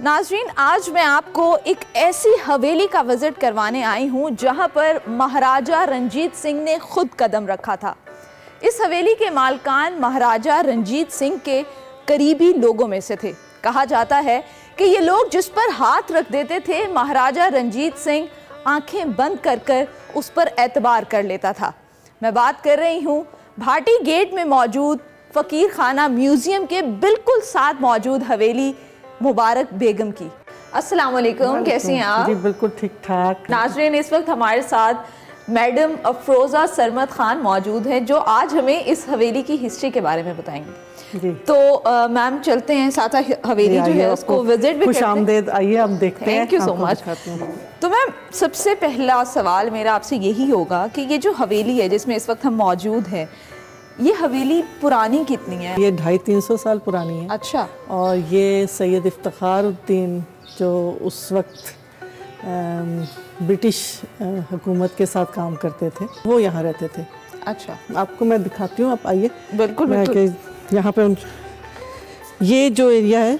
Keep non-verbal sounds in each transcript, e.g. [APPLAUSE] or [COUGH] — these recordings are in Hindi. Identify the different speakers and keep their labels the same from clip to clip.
Speaker 1: नाजरीन, आज मैं आपको एक ऐसी हवेली का विज़िट करवाने आई हूँ, जहाँ पर महाराजा रंजीत सिंह ने खुद कदम रखा था। इस हवेली के मालकान महाराजा रंजीत सिंह के करीबी लोगों में से थे। कहा जाता है कि ये लोग जिस पर हाथ रख देते थे, महाराजा रंजीत सिंह आँखें बंद कर कर उस पर एतबार कर लेता था। मैं बात कर रही हूँ, भाटी गेट में मौजूद फ़कीर खाना म्यूज़ियम के बिल्कुल साथ मौजूद हवेली मुबारक बेगम की। अस्सलाम वालेकुम कैसी हैं आप?
Speaker 2: जी बिल्कुल ठीक ठाक।
Speaker 1: नाजरीन इस वक्त हमारे साथ मैडम अफरोज़ा सरमद खान मौजूद हैं जो आज हमें इस हवेली की हिस्ट्री के बारे में बताएँगे।
Speaker 2: जी।
Speaker 1: तो मैम चलते हैं साथ हवेली जो है उसको विज़िट भी
Speaker 2: खुश
Speaker 1: करते हैं।
Speaker 2: आमदेद आइए आप देखते हैं
Speaker 1: थैंक यू सो मच तो मैम सबसे पहला सवाल मेरा आपसे यही होगा कि ये जो हवेली है जिसमें इस वक्त हम मौजूद हैं ये हवेली पुरानी कितनी है?
Speaker 2: ये ढाई तीन सौ साल पुरानी है।
Speaker 1: अच्छा।
Speaker 2: और ये सैयद इफ्तार उद्दीन जो उस वक्त ब्रिटिश हुकूमत के साथ काम करते थे वो यहाँ रहते थे।
Speaker 1: अच्छा।
Speaker 2: आपको मैं दिखाती हूँ आप आइए।
Speaker 1: बिल्कुल बिल्कुल।
Speaker 2: यहाँ पे उन ये जो एरिया है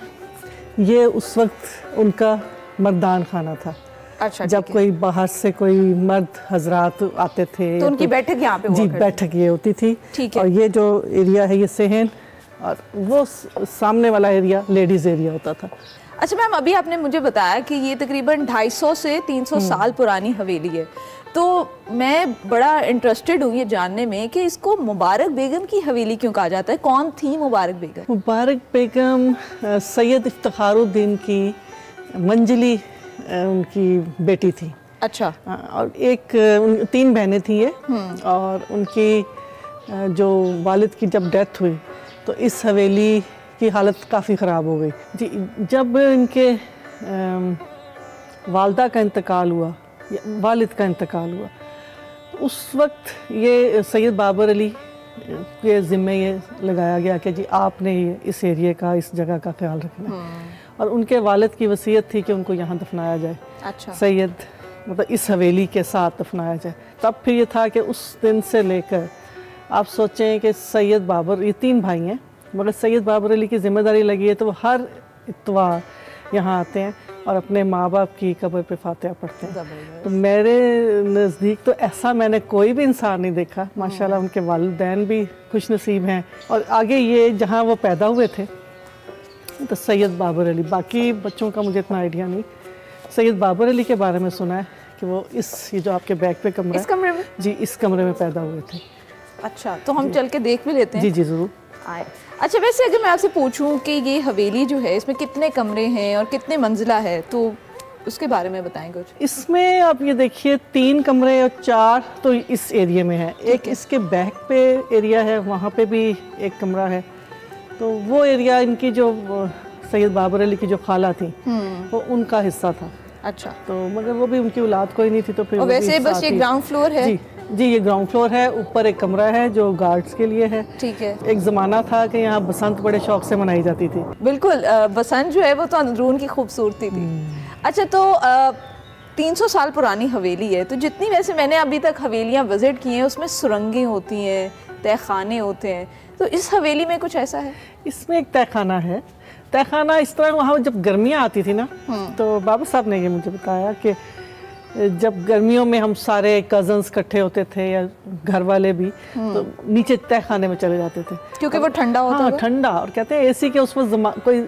Speaker 2: ये उस वक्त उनका मर्दान खाना था।
Speaker 1: अच्छा
Speaker 2: जब कोई बाहर से कोई मर्द हजरात आते थे
Speaker 1: तो उनकी तो, बैठक यहाँ पे
Speaker 2: जी बैठक ये होती थी।
Speaker 1: ठीक है।
Speaker 2: और ये जो एरिया है ये सहन और वो सामने वाला एरिया लेडीज़ एरिया होता था।
Speaker 1: अच्छा मैम अभी आपने मुझे बताया कि ये तकरीबन 250 से 300
Speaker 2: हम्म।
Speaker 1: साल पुरानी हवेली है। तो मैं बड़ा इंटरेस्टेड हूँ ये जानने में कि इसको मुबारक बेगम की हवेली क्यों कहा जाता है? कौन थी मुबारक बेगम?
Speaker 2: मुबारक बेगम सैयद इफ्तारुद्दीन की मंजली उनकी बेटी थी।
Speaker 1: अच्छा।
Speaker 2: और एक उन, तीन बहनें थी ये।
Speaker 1: हम्म।
Speaker 2: और उनकी जो वालिद की जब डेथ हुई तो इस हवेली की हालत काफ़ी ख़राब हो गई। जी जब इनके वालदा का इंतकाल हुआ वालिद का इंतकाल हुआ तो उस वक्त ये सैयद बाबर अली के ज़िम्मे ये लगाया गया कि जी आपने ये इस एरिया का इस जगह का ख्याल रखना है। और उनके वालद की वसीयत थी कि उनको यहाँ दफनाया जाए।
Speaker 1: अच्छा।
Speaker 2: सैयद मतलब इस हवेली के साथ दफनाया जाए। तब फिर ये था कि उस दिन से लेकर आप सोचें कि सैयद बाबर ये तीन भाई हैं मगर सैयद बाबर अली की ज़िम्मेदारी लगी है तो वो हर इतवार यहाँ आते हैं और अपने माँ बाप की कब्र पे फातिहा पढ़ते हैं। तो मेरे नज़दीक तो ऐसा मैंने कोई भी इंसान नहीं देखा। माशाल्लाह उनके वालदेन भी खुश नसीब हैं। और आगे ये जहाँ वो पैदा हुए थे तो सैयद बाबर अली। बाकी बच्चों का मुझे इतना आइडिया नहीं। सैयद बाबर अली के बारे में सुना है कि वो इस ये जो आपके बैग पे कमरा
Speaker 1: इस कमरे में?
Speaker 2: जी इस कमरे में पैदा हुए थे।
Speaker 1: अच्छा तो हम चल के देख भी लेते हैं।
Speaker 2: जी जी ज़रूर।
Speaker 1: आए। अच्छा वैसे अगर मैं आपसे पूछूँ कि ये हवेली जो है इसमें कितने कमरे हैं और कितने मंजिला है तो उसके बारे में बताएँ कुछ।
Speaker 2: इसमें आप ये देखिए तीन कमरे और चार तो इस एरिया में है। एक इसके बैक पे एरिया है वहाँ पे भी एक कमरा है। तो वो एरिया इनकी जो सैयद बाबर अली की जो खाला थी वो उनका हिस्सा था।
Speaker 1: अच्छा।
Speaker 2: तो मगर वो भी उनकी औलाद कोई नहीं थी तो फिर
Speaker 1: वैसे बस ये ग्राउंड फ्लोर है?
Speaker 2: जी जी ये ग्राउंड फ्लोर है ऊपर एक कमरा है जो गार्ड्स के लिए है।
Speaker 1: ठीक है।
Speaker 2: एक ज़माना था कि यहाँ बसंत बड़े शौक से मनाई जाती थी।
Speaker 1: बिल्कुल बसंत जो है वो तो अंदरून की खूबसूरती थी। अच्छा तो तीन सौ साल पुरानी हवेली है तो जितनी वैसे मैंने अभी तक हवेलियाँ विज़िट की हैं उसमें सुरंगें होती हैं तहखाने होते हैं। तो इस हवेली में कुछ ऐसा है?
Speaker 2: इसमें एक तहखाना है। तहखाना इस तरह वहाँ जब गर्मियाँ आती थी ना तो बाबा साहब ने ये मुझे बताया कि जब गर्मियों में हम सारे कजन्स इकट्ठे होते थे या घर वाले भी तो नीचे तहखाने में चले जाते थे।
Speaker 1: क्योंकि वो ठंडा होता
Speaker 2: हाँ ठंडा। और कहते हैं एसी के उस वक्त जमा- कोई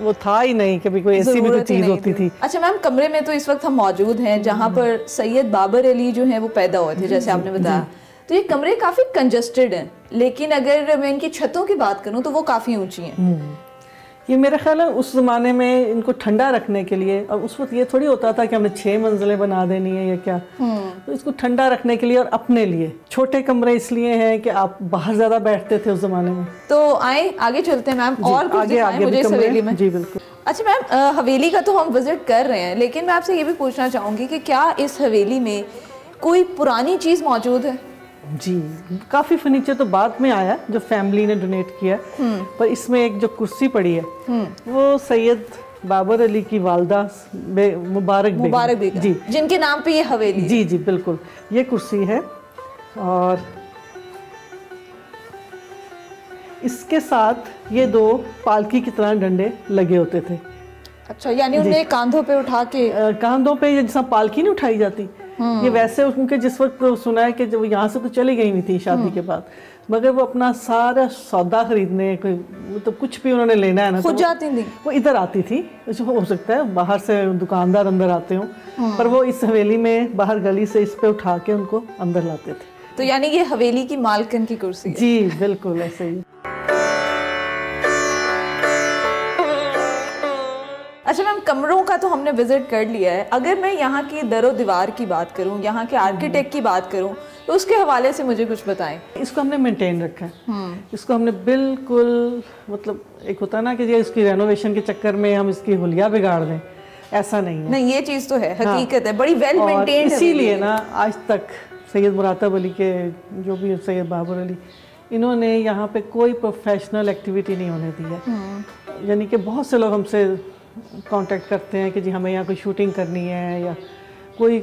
Speaker 2: वो था ही नहीं कभी कोई एसी भी कोई चीज़ होती थी।
Speaker 1: अच्छा मैम कमरे में तो इस वक्त हम मौजूद हैं जहाँ पर सैयद बाबर अली जो हैं वो पैदा हुए थे जैसे आपने बताया। तो ये कमरे काफ़ी कंजस्टेड हैं। लेकिन अगर मैं इनकी छतों की बात करूँ तो वो काफ़ी ऊँची हैं।
Speaker 2: ये मेरा ख्याल है उस ज़माने में इनको ठंडा रखने के लिए और उस वक्त ये थोड़ी होता था कि हमने छः मंजिलें बना देनी है या क्या। तो इसको ठंडा रखने के लिए और अपने लिए। छोटे कमरे इसलिए हैं कि आप बाहर ज़्यादा बैठते थे उस ज़माने में।
Speaker 1: तो आए आगे चलते हैं मैम। और कुछ
Speaker 2: आगे आगे
Speaker 1: मुझे हवेली में?
Speaker 2: जी बिल्कुल।
Speaker 1: अच्छा मैम हवेली का तो हम विज़िट कर रहे हैं लेकिन मैं आपसे ये भी पूछना चाहूँगी कि क्या इस हवेली में कोई पुरानी चीज़ मौजूद है?
Speaker 2: जी काफ़ी फर्नीचर तो बाद में आया जो फैमिली ने डोनेट किया पर इसमें एक जो कुर्सी पड़ी है वो सैयद बाबर अली की वालदा बे- मुबारक
Speaker 1: मुबारक बेगम।
Speaker 2: जी।
Speaker 1: जिनके नाम पे ये हवेली।
Speaker 2: जी जी बिल्कुल। ये कुर्सी है और इसके साथ ये दो पालकी की तरह डंडे लगे होते थे।
Speaker 1: अच्छा यानी उन्हें कांधों पे उठा के
Speaker 2: कांधों पे जैसा पालकी नहीं उठाई जाती ये वैसे उनके जिस वक्त सुना है कि जब यहाँ से तो चली गई नहीं थी शादी के बाद मगर वो अपना सारा सौदा खरीदने कोई मतलब कुछ भी उन्होंने लेना है ना तो
Speaker 1: खुद
Speaker 2: वो-
Speaker 1: जाती थी।
Speaker 2: वो इधर आती थी हो सकता है बाहर से दुकानदार अंदर आते हो पर वो इस हवेली में बाहर गली से इस पे उठा के उनको अंदर लाते थे।
Speaker 1: तो यानी ये हवेली की मालकन की कुर्सी
Speaker 2: जी बिल्कुल ऐसे ही।
Speaker 1: अच्छा मैम कमरों का तो हमने विज़िट कर लिया है। अगर मैं यहाँ की दरो दीवार की बात करूँ यहाँ के आर्किटेक्ट की बात करूँ तो उसके हवाले से मुझे कुछ बताएँ।
Speaker 2: इसको हमने मेंटेन रखा है। इसको हमने बिल्कुल मतलब एक होता है ना कि ये इसकी रेनोवेशन के चक्कर में हम इसकी हुलिया बिगाड़ दें। ऐसा नहीं है।
Speaker 1: नहीं ये चीज़ तो है हकीकत है बड़ी वेल
Speaker 2: और
Speaker 1: मेंटेन्ड
Speaker 2: इसीलिए ना आज तक सैयद मुरातब अली के जो भी सैयद बाबर अली इन्होंने यहाँ पे कोई प्रोफेशनल एक्टिविटी नहीं होने दी है। यानी कि बहुत से लोग हमसे कांटेक्ट करते हैं कि जी हमें यहाँ कोई शूटिंग करनी है या कोई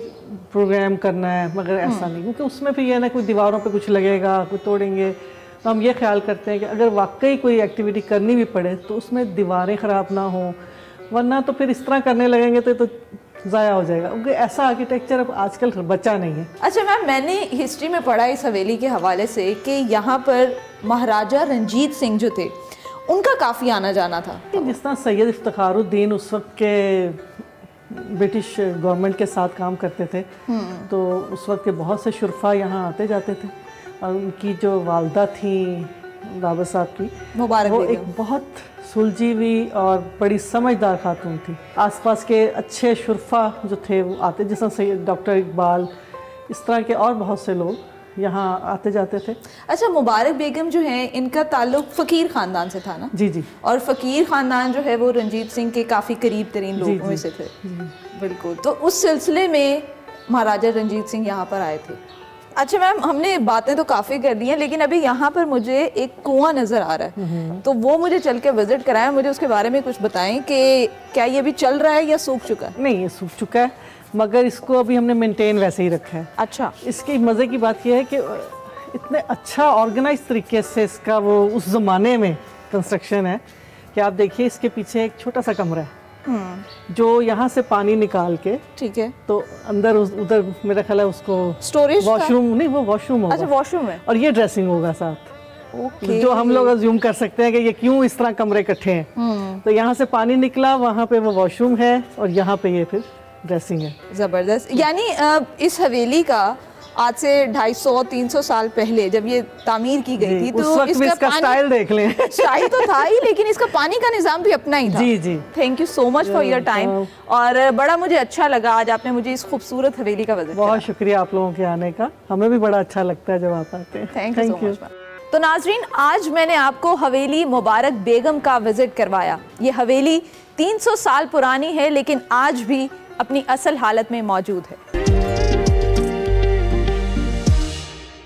Speaker 2: प्रोग्राम करना है मगर ऐसा नहीं। क्योंकि उसमें फिर यह ना कोई दीवारों पे कुछ लगेगा कोई तोड़ेंगे। तो हम ये ख्याल करते हैं कि अगर वाकई कोई एक्टिविटी करनी भी पड़े तो उसमें दीवारें ख़राब ना हो वरना तो फिर इस तरह करने लगेंगे तो, तो ज़ाया हो जाएगा। क्योंकि ऐसा आर्किटेक्चर अब आजकल बचा नहीं है।
Speaker 1: अच्छा मैम मैंने हिस्ट्री में पढ़ा इस हवेली के हवाले से कि यहाँ पर महाराजा रंजीत सिंह जो थे उनका काफ़ी आना जाना था।
Speaker 2: जिस तरह सैयद इफ्तारुद्दीन उस वक्त के ब्रिटिश गवर्नमेंट के साथ काम करते थे तो उस वक्त के बहुत से शुरफा यहाँ आते जाते थे और उनकी जो वालदा थी बाबा साहब की
Speaker 1: मुबारक
Speaker 2: वो एक बहुत सुलझी हुई और बड़ी समझदार खातून थी। आसपास के अच्छे शुरफा जो थे वो आते जैसा सैयद डॉक्टर इकबाल इस तरह के और बहुत से लोग यहाँ आते जाते थे।
Speaker 1: अच्छा मुबारक बेगम जो है इनका ताल्लुक फ़कीर ख़ानदान से था ना?
Speaker 2: जी जी।
Speaker 1: और फ़कीर ख़ानदान जो है वो रंजीत सिंह के काफ़ी करीब तरीन लोगों में। से थे। बिल्कुल। तो उस सिलसिले में महाराजा रंजीत सिंह यहाँ पर आए थे। अच्छा मैम हमने बातें तो काफ़ी कर ली हैं लेकिन अभी यहाँ पर मुझे एक कुआँ नज़र आ रहा है। तो वो मुझे चल के विज़िट कराएँ मुझे उसके बारे में कुछ बताएँ कि क्या ये अभी चल रहा है या सूख चुका है?
Speaker 2: नहीं ये सूख चुका है। मगर इसको अभी हमने मेंटेन वैसे ही रखा है।
Speaker 1: अच्छा।
Speaker 2: इसकी मज़े की बात यह है कि इतने अच्छा ऑर्गेनाइज तरीके से इसका वो उस ज़माने में कंस्ट्रक्शन है कि आप देखिए इसके पीछे एक छोटा सा कमरा है।
Speaker 1: हम्म।
Speaker 2: जो यहाँ से पानी निकाल के
Speaker 1: ठीक है।
Speaker 2: तो अंदर उधर मेरा ख्याल है उसको
Speaker 1: स्टोरेज
Speaker 2: वॉशरूम नहीं वो वॉशरूम होगा।
Speaker 1: अच्छा वॉशरूम है।
Speaker 2: और ये ड्रेसिंग होगा साथ।
Speaker 1: ओके
Speaker 2: जो हम लोग अज्यूम कर सकते हैं कि ये क्यों इस तरह कमरे इकट्ठे हैं।
Speaker 1: हम्म।
Speaker 2: तो यहाँ से पानी निकला वहाँ पे वो वॉशरूम है और यहाँ पे ये फिर ड्रेसिंग है।
Speaker 1: ज़बरदस्त। यानी इस हवेली का आज से 250 300 साल पहले जब ये तामीर की गई थी
Speaker 2: उस
Speaker 1: तो
Speaker 2: वक्त भी इसका स्टाइल देख लें। [LAUGHS]
Speaker 1: स्टाइल तो था ही लेकिन इसका पानी का निज़ाम भी अपना ही था।
Speaker 2: जी जी।
Speaker 1: Thank you so much for your time और बड़ा मुझे अच्छा लगा आज आपने मुझे इस खूबसूरत हवेली का विज़िट
Speaker 2: बहुत शुक्रिया आप लोगों के आने का। हमें भी बड़ा अच्छा लगता है जब आप आते हैं।
Speaker 1: थैंक यू तो नाजरीन आज मैंने आपको हवेली मुबारक बेगम का विज़िट करवाया। ये हवेली 300 साल पुरानी है लेकिन आज भी अपनी असल हालत में मौजूद है।